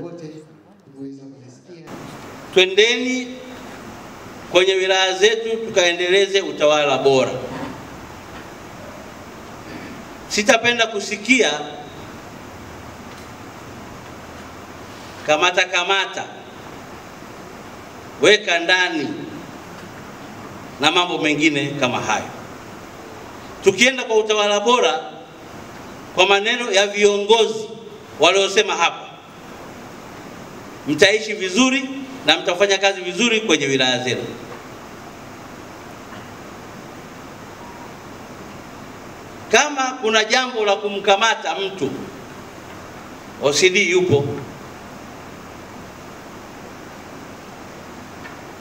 wote kuweza kusikia. Twendeni kwenye wilaya zetu tukaendeleze utawala bora. Sitapenda kusikia kamata kamata, weka ndani na mambo mengine kama hayo. Tukienda kwa utawala bora, kwa maneno ya viongozi waliosema hapa, mtaishi vizuri na mtafanya kazi vizuri kwenye wilaya zenu. Kama kuna jambo la kumkamata mtu, OCD yupo,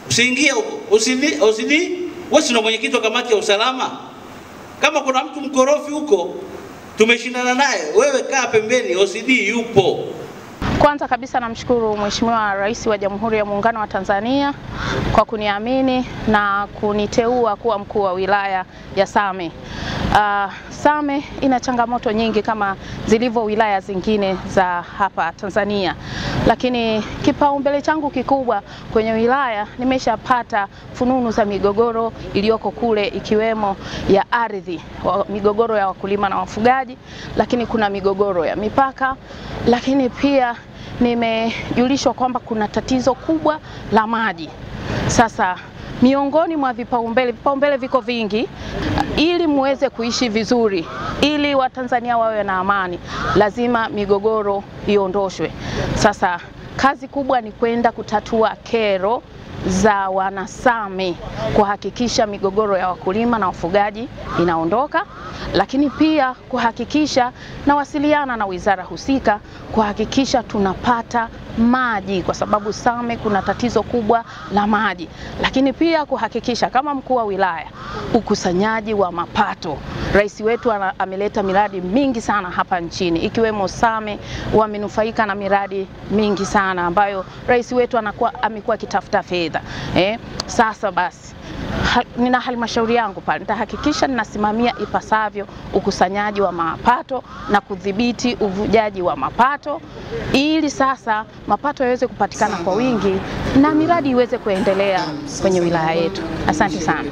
usiingie huko. OCD, OCD wewe si ndo mwenyekiti wa kamati ya usalama. Kama kuna mtu mkorofi huko, tumeshindana naye, wewe kaa pembeni, OCD yupo. Kwanza kabisa namshukuru Mheshimiwa Rais wa Jamhuri ya Muungano wa Tanzania kwa kuniamini na kuniteua kuwa mkuu wa wilaya ya Same. Uh, Same ina changamoto nyingi kama zilivyo wilaya zingine za hapa Tanzania, lakini kipaumbele changu kikubwa kwenye wilaya, nimeshapata fununu za migogoro iliyoko kule, ikiwemo ya ardhi, migogoro ya wakulima na wafugaji, lakini kuna migogoro ya mipaka, lakini pia nimejulishwa kwamba kuna tatizo kubwa la maji. Sasa miongoni mwa vipaumbele, vipaumbele viko vingi, ili muweze kuishi vizuri, ili Watanzania wawe na amani, lazima migogoro iondoshwe. Sasa kazi kubwa ni kwenda kutatua kero za wanasami kuhakikisha migogoro ya wakulima na wafugaji inaondoka, lakini pia kuhakikisha nawasiliana na wizara husika kuhakikisha tunapata maji, kwa sababu Same kuna tatizo kubwa la maji, lakini pia kuhakikisha kama mkuu wa wilaya ukusanyaji wa mapato. Rais wetu ameleta miradi mingi sana hapa nchini ikiwemo Same, wamenufaika na miradi mingi sana ambayo rais wetu anakuwa amekuwa akitafuta fedha eh. Sasa basi ha, nina halmashauri yangu pale, nitahakikisha ninasimamia ipasavyo ukusanyaji wa mapato na kudhibiti uvujaji wa mapato, ili sasa mapato yaweze kupatikana kwa wingi na miradi iweze kuendelea kwenye wilaya yetu. Asante sana.